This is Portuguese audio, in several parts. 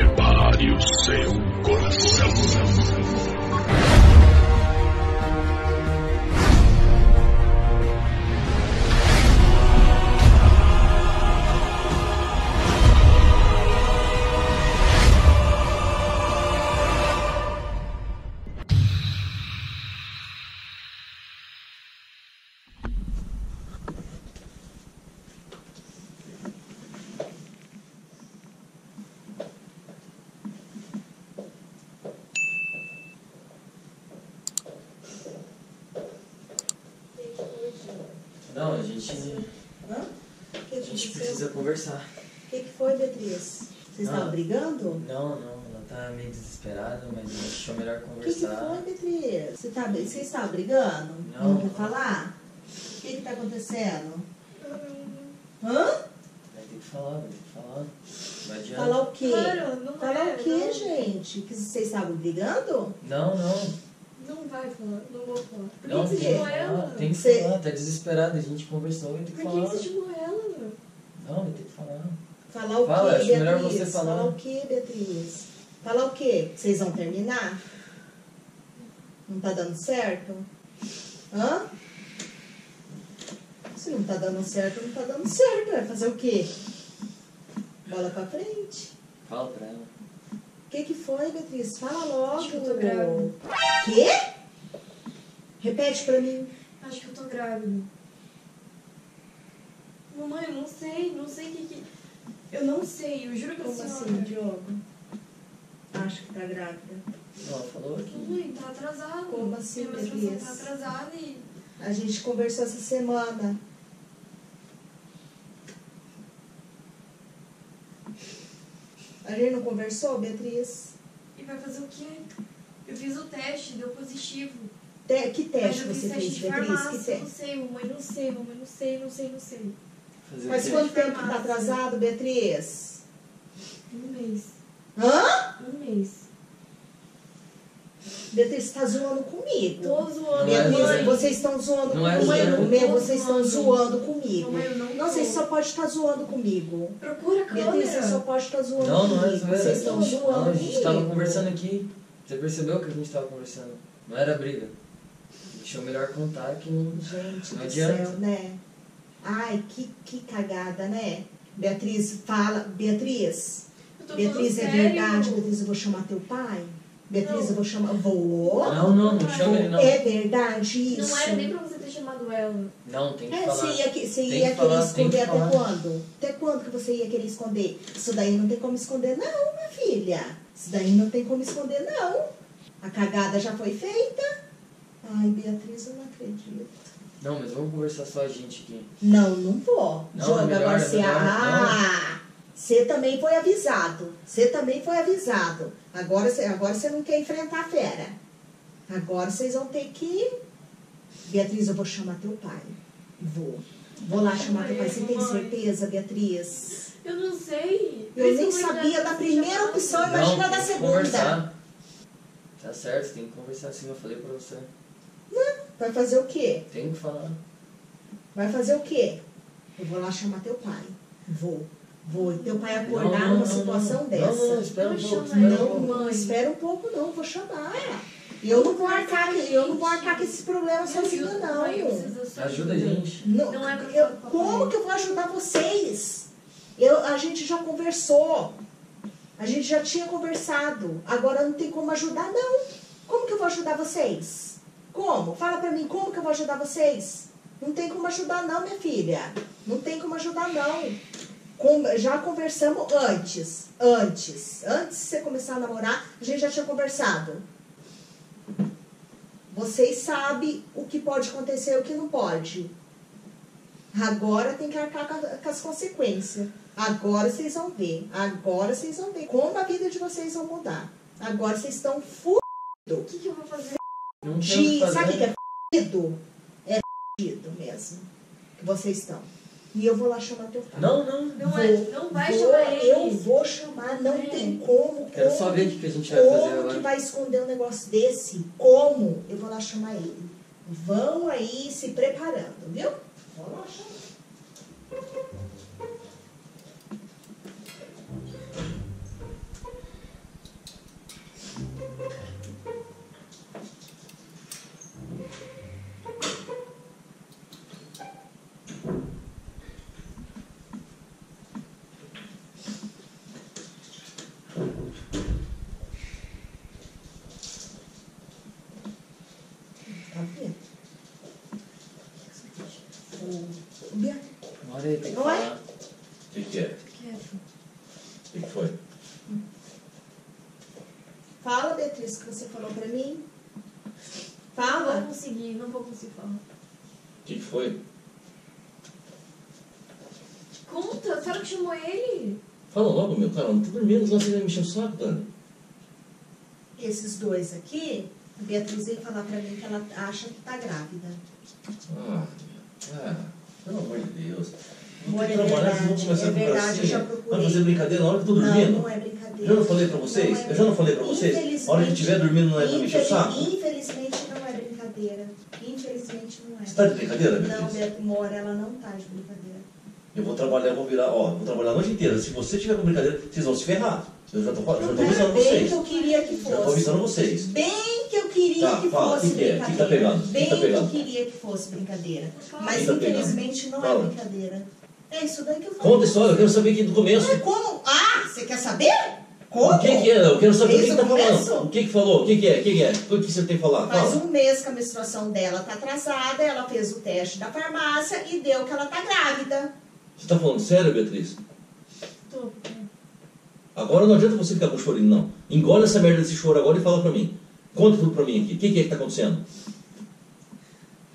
Prepare o seu coração. Não, a gente, Hã? Que a gente precisa conversar. O que, que foi, Beatriz? Vocês estavam brigando? Não, não, ela tá meio desesperada, mas a gente achou melhor O que, que conversar. foi, Beatriz? Você tá, vocês estavam brigando? Não. quer falar? O que que tá acontecendo? Hã? Vai ter que falar, vai ter que falar. Não adianta. Falar o quê? Para, não Falar é, o quê, não. gente? Que vocês estavam brigando? Não, não. Não vai falar, não vou falar. Por que Não, que você chamou falar. ela? Tem que falar, tá desesperada. A gente conversou, vai ter que Por que falar. que você chamou ela? Não, vai ter que falar. Falar o Fala, quê, acho Beatriz? melhor você falar. Falar o quê, Beatriz? Falar o quê? Vocês vão terminar? Não tá dando certo? Hã? Se não tá dando certo, não tá dando certo. Vai fazer o quê? Bola pra frente. Fala pra ela. O que que foi, Beatriz? Fala logo. Acho que eu tô grávida. Quê? Repete pra mim. Acho que eu tô grávida. Mamãe, eu não sei, não sei o que que... Eu não sei, eu juro que eu Como sei. assim, Diogo? Acho que tá grávida. Não, ela falou aqui. Mamãe, tá atrasado. Como assim, menstruação Beatriz? tá atrasada e... A gente conversou essa semana. A gente não conversou, Beatriz? E vai fazer o quê? Eu fiz o teste, deu positivo. Te- que teste eu fiz você teste fez, de Beatriz? farmácia, Que te- não sei, mamãe, não sei, mamãe, não sei, não sei, não sei. Fazer Mas quanto tempo que tá farmácia. atrasado, Beatriz? Um mês. Hã? Um mês. Beatriz, você tá zoando comigo. Tô zoando, Não é Beatriz, zoando. vocês estão zoando Não é comigo. zoando. Meu, Tô vocês estão zoando. zoando comigo. Eu não Não, tô. vocês só podem estar zoando comigo. Procura a Beatriz, você só câmera. pode estar zoando Não, não é comigo. zoeira. Vocês estão Não, zoando Não, a gente tava comigo. conversando aqui. Você percebeu que a gente tava conversando? Não era briga. Achou melhor contar que não. Gente Não do adianta. céu, né? Ai, que, que cagada, né? Beatriz, fala. Beatriz, Eu Beatriz, é sério. verdade. Beatriz, eu vou chamar teu pai? Beatriz, Não. eu vou chamar. Vou. Não, não, não chama ele não. É verdade isso? Não era nem pra você ter chamado ela. Não, tem que É, falar. você ia, que- você ia que querer falar, esconder que até falar. quando? Até quando que você ia querer esconder? Isso daí não tem como esconder, não, minha filha. Isso daí não tem como esconder, não. A cagada já foi feita. Ai, Beatriz, eu não acredito. Não, mas vamos conversar só a gente aqui. Não, não vou. Não, Joga é melhor, agora é você. Ah! Você também foi avisado. Você também foi avisado. Agora você, agora você não quer enfrentar a fera. Agora vocês vão ter que. Beatriz, eu vou chamar teu pai. Vou. Vou lá chamar teu pai. Você tem certeza, Beatriz? Eu não sei. Eu nem sabia da primeira opção, imagina não, da segunda. conversar. Tá certo, tem que conversar assim, eu falei pra você. Vai fazer o quê? Tem que falar. Vai fazer o quê? Eu vou lá chamar teu pai. Vou. Vou. Teu pai acordar Não, não, numa não, situação não. dessa. Não, não, espera um Não pouco. um Não, pouco. não, espera um pouco não, vou chamar. E eu não vou arcar, eu não vou arcar com esse problema sozinha, não. Mãe, Ajuda a gente. Não, Não é eu- falar com o como que eu vou ajudar vocês? Eu, a gente já conversou. A gente já tinha conversado. Agora não tem como ajudar, não. Como que eu vou ajudar vocês? Como? Fala pra mim, como que eu vou ajudar vocês? Não tem como ajudar, não, minha filha. Não tem como ajudar, não. Já conversamos antes. Antes. Antes de você começar a namorar, a gente já tinha conversado. Vocês sabem o que pode acontecer e o que não pode. Agora tem que arcar com, as consequências. Agora vocês vão ver. Agora vocês vão ver como a vida de vocês vão mudar. Agora vocês estão fudidos. O que, que eu vou fazer? Não De, fazer. sabe o que é fudido? É fudido mesmo. Que vocês estão. E eu vou lá chamar teu pai. Não, não. Não, é, não vai vou, chamar ele. Eu vou chamar, não É. tem como. Quero como, só ver o que a gente vai fazer Como que vai esconder um negócio desse? Como? Eu vou lá chamar ele. Vão aí se preparando, viu? Vou lá chamar. tem que é? O que, que é? O que, que foi? Fala, Beatriz, o que você falou pra mim. Fala. Não vou conseguir, não vou conseguir falar. O que, foi? Conta, a senhora que chamou ele. Fala logo, meu cara, não tô dormindo, senão você vai mexer o saco, Dani. Esses dois aqui, a Beatriz veio falar pra mim que ela acha que tá grávida. Ah, ah, pelo amor de Deus. Não tem é trabalhar, vocês vão começar é verdade, gracinha. procurei. Vai fazer brincadeira na hora que eu tô Não, dormindo. não é brincadeira. Já não falei pra vocês? Não é- Eu já não falei pra vocês? A hora que estiver dormindo não é pra me encher o saco? Infelizmente não é brincadeira. Infelizmente não é. Você tá de brincadeira, Não, Beatriz? Beatriz Mora, ela não tá de brincadeira. Eu vou trabalhar, vou virar, ó, vou trabalhar a noite inteira. Se você tiver com brincadeira, vocês vão se ferrar. Eu já tô, já tô avisando Bem vocês. que eu queria que Já tô fosse. avisando vocês. Bem que eu queria Tá, que fala, fosse que que é? Que que tá brincadeira. pegando? Bem que tá que pegando? eu queria que fosse brincadeira. Mas tá pegando? infelizmente não Fala. é brincadeira. É isso daí que eu falei. Conta a história, eu quero saber aqui do começo. Mas como? Ah, você quer saber? Como? O que que é? Eu quero saber o que, que Desde tá começo? falando. O que que falou? O que que é? O que que é? O que você tem que falar? Faz Fala. um mês que a menstruação dela tá atrasada, ela fez o teste da farmácia e deu que ela tá grávida. Você tá falando sério, Beatriz? Tô. Agora não adianta você ficar com chorinho, não. Engole essa merda desse choro agora e fala pra mim. Conta tudo pra mim aqui. O que, que é que tá acontecendo?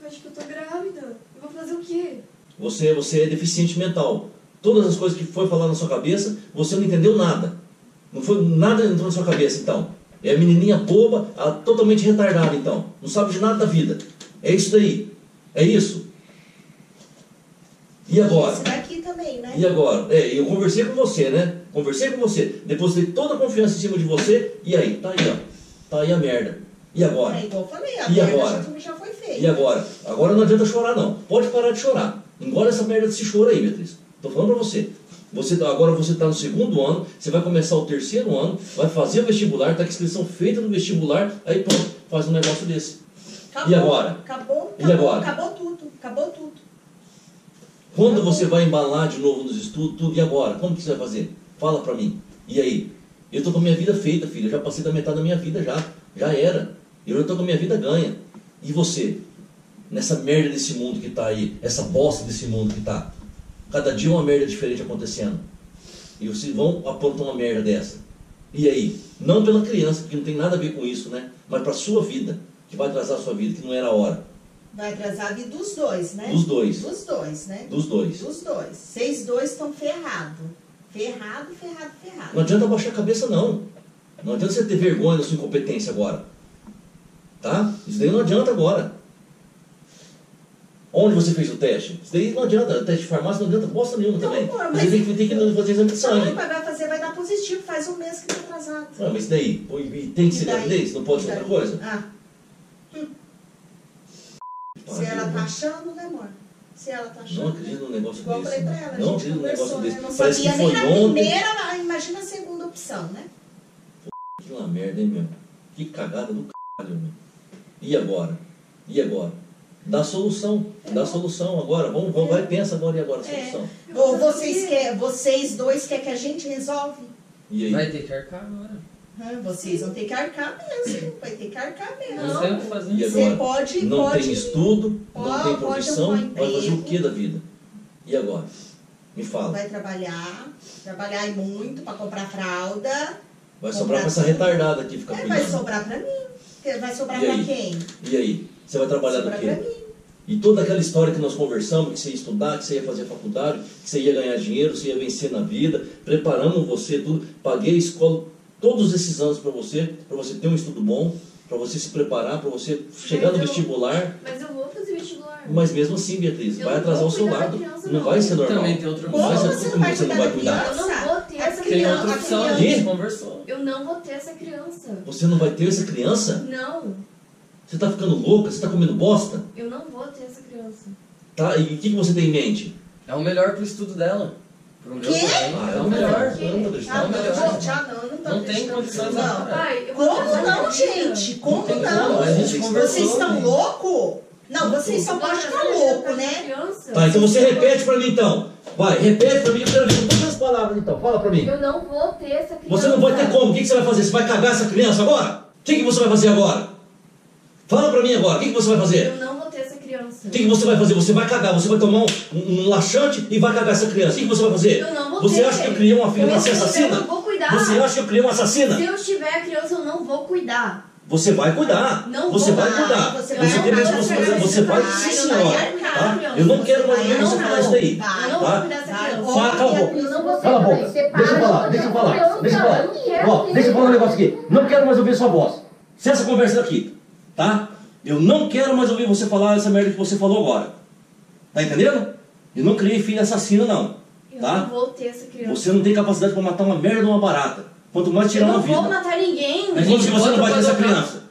Eu acho que eu tô grávida. Eu vou fazer o quê? Você, você é deficiente mental. Todas as coisas que foi falar na sua cabeça, você não entendeu nada. Não foi nada entrou na sua cabeça, então. É a menininha boba, a, totalmente retardada, então. Não sabe de nada da vida. É isso daí. É isso. E agora? Daqui também, né? E agora? É, eu conversei com você, né? Conversei com você. Depositei toda a confiança em cima de você. E aí? Tá aí, ó. Tá aí a merda. E agora? É igual eu falei, a E agora? já, já foi feita. E agora? Agora não adianta chorar, não. Pode parar de chorar. Engole essa merda desse choro aí, Beatriz. Tô falando pra você. você tá- agora você está no segundo ano, você vai começar o terceiro ano, vai fazer o vestibular, tá com a inscrição feita no vestibular, aí pronto, faz um negócio desse. Acabou, E agora? Acabou, E acabou, agora? acabou tudo, acabou tudo. Quando você vai embalar de novo nos estudos, tudo, e agora? Como que você vai fazer? Fala pra mim. E aí? Eu tô com a minha vida feita, filho. Eu já passei da metade da minha vida já. Já era. Eu já tô com a minha vida ganha. E você? Nessa merda desse mundo que tá aí, essa bosta desse mundo que tá. Cada dia uma merda diferente acontecendo. E vocês vão aprontar uma merda dessa. E aí? Não pela criança, porque não tem nada a ver com isso, né? Mas pra sua vida, que vai atrasar a sua vida, que não era a hora. Vai atrasar a vida dos dois, né? Dos dois. Dos dois, né? Dos dois. Dos dois. Vocês dois estão ferrados. Ferrado, ferrado, ferrado. Não adianta baixar a cabeça, não. Não adianta você ter vergonha da sua incompetência agora. Tá? Isso daí não adianta agora. Onde você fez o teste? Isso daí não adianta. Teste de farmácia não adianta bosta nenhuma Não, também. amor, Você mas- tem que, tem que fazer exame de Não, sangue. mas vai fazer, vai dar positivo. Faz um mês que tá atrasado. Ah, mas isso daí? Pô, E tem que ser gravidez? Não pode ser outra coisa? Ah, se ela tá achando, né, amor? Se ela tá achando. Não acredito num negócio Igual eu desse. falei pra ela, Não acredito num negócio desse. né? Não Parece que sabia nem foi na ontem. primeira, imagina a segunda opção, né? Que uma merda, hein, meu? Que cagada do caralho, meu. E agora? E agora? Dá solução. Dá solução agora. Vamos, vamos, vai, pensa agora e agora a É. solução. Ou vocês, quer, vocês dois querem que a gente resolve? E aí? Vai ter que arcar agora. Ah, Vocês vão ter que arcar mesmo. Vai ter que arcar mesmo. Não, tem. E Você agora? pode, não pode. tem estudo, não Pode- tem pode profissão, arrumar vai fazer o que da vida? E agora? Me fala. Vai, Vai trabalhar, trabalhar muito para comprar fralda. sobrar pra essa retardada aqui ficar É, vai sobrar para mim. Vai sobrar E para aí? quem? E aí? Você vai trabalhar do quê? E toda aquela história que nós conversamos, que você ia estudar, que você ia fazer faculdade, que você ia ganhar dinheiro, você ia vencer na vida, preparamos você tudo, paguei a escola todos esses anos para você, para você ter um estudo bom, para você se preparar, para você chegar no Mas eu- vestibular. Mas eu vou fazer vestibular. Mas mesmo assim, Beatriz, Eu vai atrasar o seu lado. criança, Não não. vai ser normal. Também tem outra Como Vai ser- você não vai você não cuidar vai da cuidar? Eu não vou ter essa Tem criança- outra a opção, a gente conversou. Eu não vou ter essa criança. Você não vai ter essa criança? Não, Você tá ficando louca? Você tá comendo bosta? eu não vou ter essa criança. Tá? E o que, que você tem em mente? É o melhor pro estudo dela. Pro meu Quê? também. Ah, é o melhor. não. Ah, Não, não, melhor. gente, ah, não, eu não tô Não tem acreditando condições agora. não. Pai, eu vou Como não, gente? Como tem não? a gente conversou. Vocês estão loucos? Não, vocês só podem ficar da né? criança. Tá, então você repete pra mim então. Vai, repete pra mim, eu quero ver todas as palavras então. Fala pra mim. Eu não vou ter essa criança. Você não vai ter como. O que, que você vai fazer? Você vai cagar essa criança agora? O que, que você vai fazer agora? Fala pra mim agora. O que, que você vai fazer? Eu não vou ter essa criança. O que, que você vai fazer? Você vai cagar, você vai tomar um, um- laxante e vai cagar essa criança. O que, que você vai fazer? Eu não vou você ter. acha que eu criei uma filha ser assassina? eu não vou cuidar. Você acha que eu criei uma assassina? Se eu tiver a criança, eu não vou cuidar. Você vai cuidar. Não você vou vai lá, cuidar. você Você, vai tem cuidar, responsabilidade. você Você vai, vai, sim, você senhora. vai Tá? criança, Eu não quero mais você ver vai, você falar isso daí. vai. Eu não Tá? vou cuidar dessa Vai, criança. Fala, cala a boca. Eu não vou Cala a boca. Você Deixa eu para, falar, deixa eu falar. eu não Deixa eu quero, falar. Ó, deixa eu falar um negócio aqui. Não quero mais ouvir sua voz. Se essa conversa daqui, tá? Eu não quero mais ouvir você falar essa merda que você falou agora. Tá entendendo? Eu não criei filha assassina, não. Eu Tá? não vou ter essa criança. Você não tem capacidade para matar uma merda de uma barata. Quanto mais Eu tirar não uma vida. vou matar ninguém. Mas quando que você não vai ter essa criança?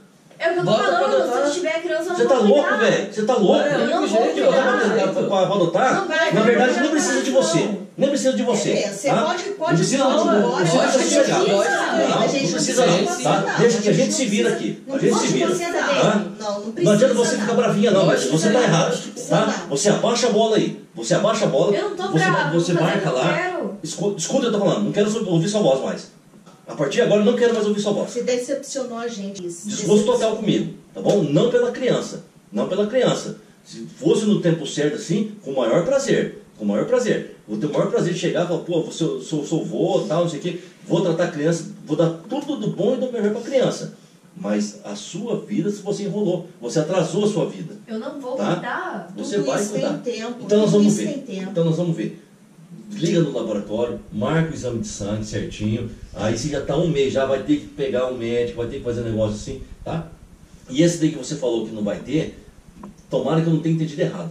É o que eu tô Bota pra falando. Se adotar. eu tiver criança, eu Você não tá vou louco, cuidar. velho? Você tá louco? Eu não vou Que eu vou cuidar. pra- pra- pra adotar? Não vai, Na não verdade, vai não precisa de não. você. Nem precisa de você. É, você tá? pode- pode não precisa ir embora, você. pode Precisa ser chegar. isso, Não, a gente não não precisa não. Tá? não. Deixa que a gente se não vira aqui. não A gente se vira. Tá? Não, não Não adianta você não. ficar bravinha não, Não velho. precisa Você tá não. errado. Tá? não. Você abaixa a bola aí. Você abaixa a bola. Eu não tô você, brava, Você marca o que eu lá. quero. Escuta, escuta o que eu tô falando. Não quero ouvir sua voz mais. A partir de agora eu não quero mais ouvir sua voz. Você decepcionou a gente. Isso. Desgosto total comigo, tá bom? Não pela criança, não pela criança. Se fosse no tempo certo assim, com o maior prazer, com o maior prazer. Vou ter o maior prazer de chegar e falar, pô, sou, sou, sou vô, tal, não sei o quê, vou tratar a criança, vou dar tudo do bom e do melhor pra criança. Mas a sua vida, se você enrolou, você atrasou a sua vida. Eu não vou Tá? cuidar. Você Tudo vai isso cuidar. tem tempo, Então nós vamos ver. Então nós vamos ver. Liga no laboratório, marca o exame de sangue certinho. Aí se já está um mês, já vai ter que pegar um médico, vai ter que fazer um negócio assim, tá? E esse daí que você falou que não vai ter, tomara que eu não tenha entendido errado.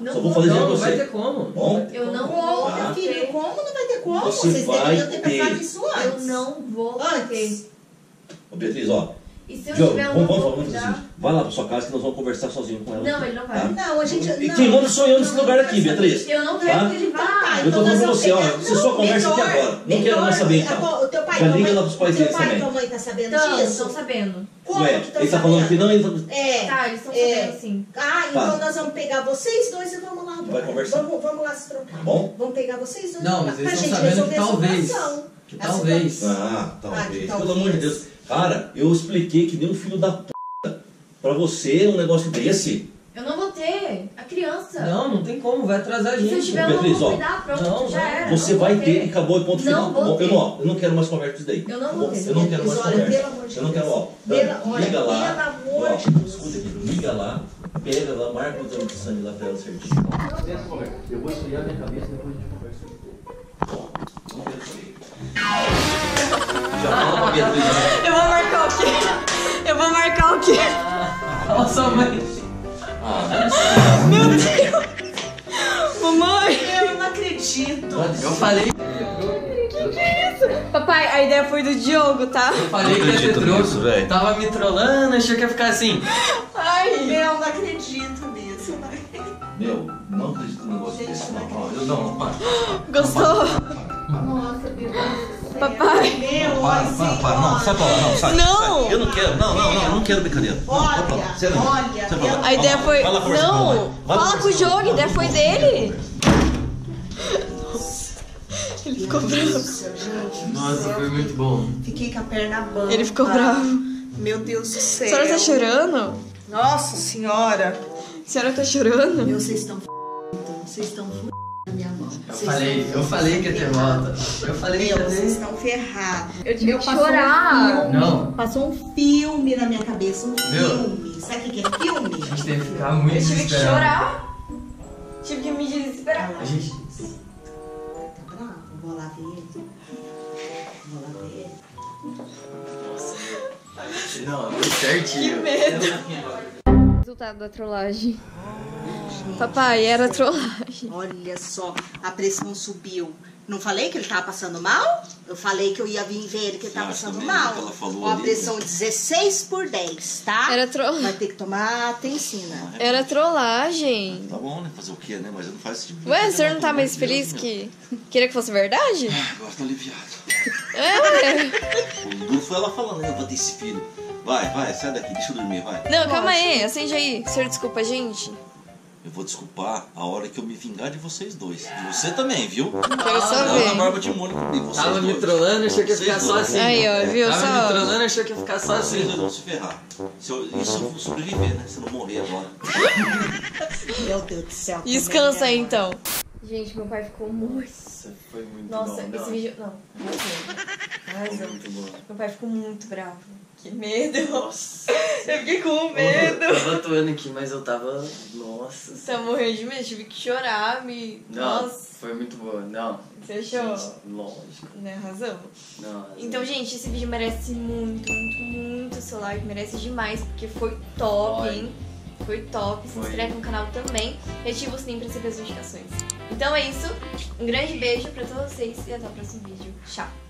Não Só vou fazer Não, não vai você. ter como. Bom? Eu não vou. Como, meu filho? Como não vai ter como? Você Vocês vai deveriam ter pensado nisso Eu antes. não vou Antes. Ô Beatriz, ó. E se eu Diogo, tiver, vamos, vamos, fazer o seguinte. Vai lá pra sua casa que nós vamos conversar sozinho com ela. Não, ele não vai. Tá? Não, a gente. E não, quem manda sou eu nesse lugar aqui. Beatriz. Eu não quero Tá? que ele Tá, vá. Eu tô então falando nós pra vamos você, ó, pegar- se sua conversa aqui agora, não quero mais saber, então. A- O teu pai, Já liga lá pros pais o teu deles pai e também. tua mãe tá sabendo Então, disso? estão sabendo. Como Ué, que estão ele tá falando sabendo? que não, ele tá... É. Tá, eles estão é. sabendo sim. Ah, então Tá. nós vamos pegar vocês dois e vamos lá. Vai conversar. Vamos, vamos lá se trocar. Tá bom? Vamos pegar vocês dois Não, mas eles pra estão gente sabendo resolver que a talvez. Que talvez. situação. Ah, talvez. Ah, que Pelo talvez. amor de Deus. Cara, eu expliquei que nem um filho da p... Pra você um negócio desse. Eu não vou ter. A criança. Não, não tem como, vai atrasar a E se eu gente. tiver, eu não vou cuidar. Pronto, Não, já era. Você não vai vou ter e acabou e ponto Não final. vou Bom, eu, ter. não, eu não quero mais conversa disso daí. Eu não vou ter. Eu não quero mais conversa. pelo amor de Eu não quero, ó. Liga lá. ó. Escuta aqui. Liga lá, pega lá, marca o exame de sangue lá pra ela certinho. Eu vou esfriar minha cabeça e depois a gente conversa sobre tudo. Eu vou marcar o quê? Eu vou marcar o quê? Nossa, mãe. Ah, Meu Deus! Mamãe! Eu não acredito. Eu falei, Papai, a ideia foi do Diogo, tá? eu falei que ia ter acredito troco. nisso, velho. Tava me trollando, achei que ia ficar assim. Ai! Eu não acredito nisso. Meu, não acredito num negócio desse. Não, eu não, para. Gostou? Nossa, Deus. Papai! Meu, Para, assim, para, para. Não, sai pra lá, não, sai. Não. sai. Eu não quero, não, não, não, eu não quero brincadeira. Não, Olha, pra lá, olha, Sai pra lá. A ideia foi. vai lá conversar com a Não! Fala com o Diogo, a ideia foi dele! Ele ficou bravo. Nossa, gente. Nossa, foi muito bom. Fiquei com a perna bamba. Ele ficou bravo. Meu Deus do A céu. senhora tá chorando? Nossa senhora. A senhora tá chorando? Meu, vocês estão f***, vocês estão f*** minha mão. Eu Vocês falei, estão eu falei que ia ter volta. Eu falei que Meu, ia vocês estão ferrados. Eu tive Meu, que passou um chorar. filme- Não. Passou um filme na minha cabeça, um Viu? filme. Sabe o que que é filme? A gente teve que ficar muito Eu tive que chorar. Tive que me desesperar. A gente. Tá bravo? Vou lá ver. Vou lá ver. Não, foi certinho. Que medo. Resultado da trollagem. Papai, era trollagem. Olha só, a pressão subiu. Não falei que ele tava passando mal? Eu falei que eu ia vir ver ele que ele tava passando mal. que ela falou Ó, a ali, pressão 16 por 10, tá? Era trollagem. Vai ter que tomar atencina. Era trollagem. Tá bom, né? Fazer o quê, né? Mas eu não faço esse tipo de Ué, o senhor não tá mais feliz que. Queria que fosse verdade? meu. Agora tô aliviado. É, ué. O duro foi ela falando, né? Eu vou ter esse filho. Vai, vai, sai daqui, deixa eu dormir, vai. Não, calma aí, acende aí. O senhor desculpa a gente? Eu vou desculpar a hora que eu me vingar de vocês dois. E você também, viu? Quero Ana ver. Barba de Mônica e vocês Tava me dois. trollando, achou que ia ficar assim. Aí, ó, viu Tava me só? trollando, achou que ia ficar só Vocês assim. dois vão se ferrar. Se eu, isso eu vou sobreviver, né? Se eu não morrer agora. Meu Deus do céu. Descansa aí né, então. Gente, meu pai ficou muito. Nossa, foi muito Nossa, bom. esse não. vídeo. Não, arrasou. Foi muito bom. Meu pai ficou muito bravo. Que medo. Nossa. Eu fiquei com medo. Eu tava atuando aqui, mas eu tava. Nossa. Tá morrendo de medo, tive que chorar, me. Não, Nossa, foi muito boa. Não. você achou? Gente, lógico. Né, razão. Não, Então, gente, esse vídeo merece muito, muito, muito seu like. Merece demais, porque foi top, hein? Foi top. Se Foi. inscreve no canal também e ativa o sininho pra receber as notificações. Então é isso. Um grande beijo pra todos vocês e até o próximo vídeo. Tchau!